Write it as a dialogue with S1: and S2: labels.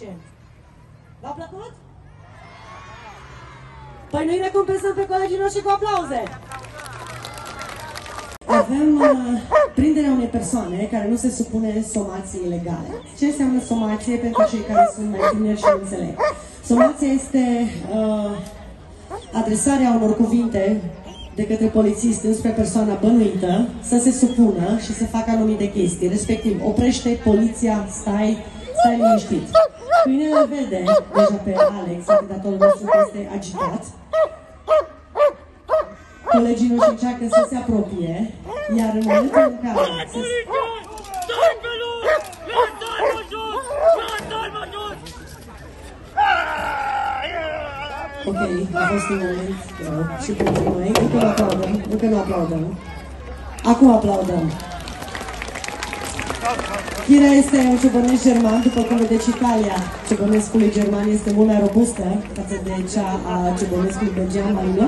S1: minute, foarte scurt, foarte eficient. V-a plăcut? Păi noi recompensăm pe colegii noștri cu aplauze! Avem uh, prinderea unei persoane care nu se supune somației legale. Ce înseamnă somație pentru cei care sunt mai tineri și nu înțeleg? Somația este uh, adresarea unor cuvinte de către polițist înspre persoana bănuită să se supună și să facă anumite chestii, respectiv oprește poliția, stai, Fijn is dit. Kun je nou verder? Dus op Alex, heb je dat allemaal zo best agitat? Colegii noștri încearcă să se apropie, iar în momentul în care... Ok, a fost un moment rău și continuăm. Încă nu aplaudăm, încă nu aplaudăm. Acum aplaudăm. Chira este un ciobănesc german, după cum vedeți Italia ciobănescului german este mult mai robustă față de cea a ciobănescului belgian Marino.